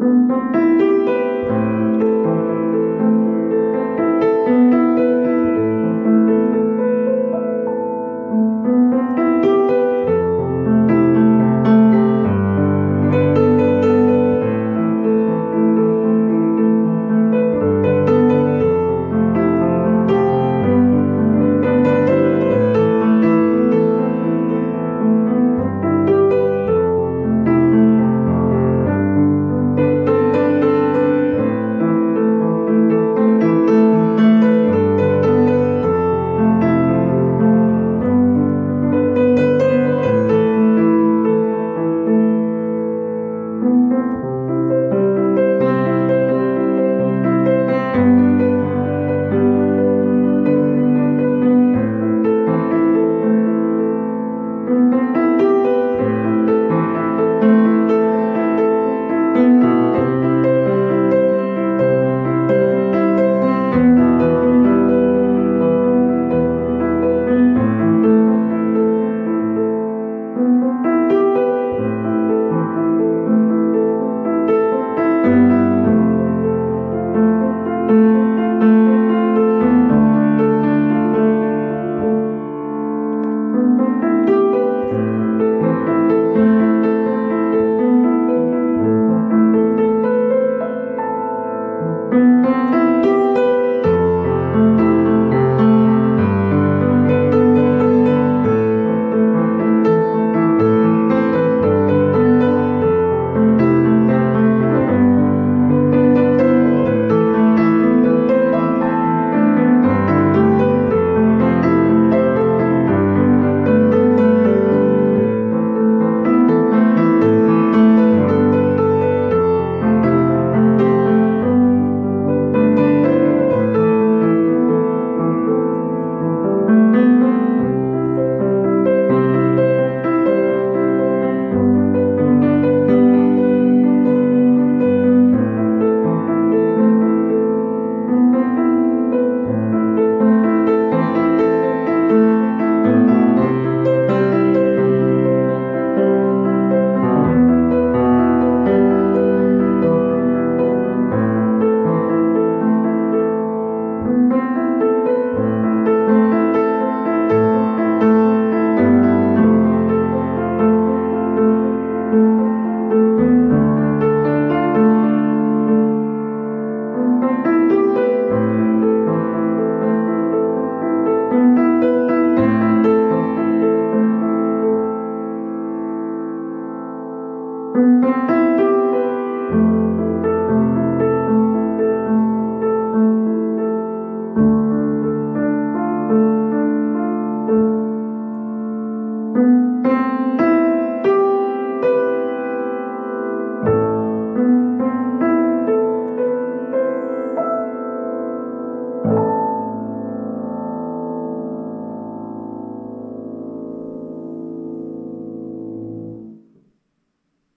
Música Música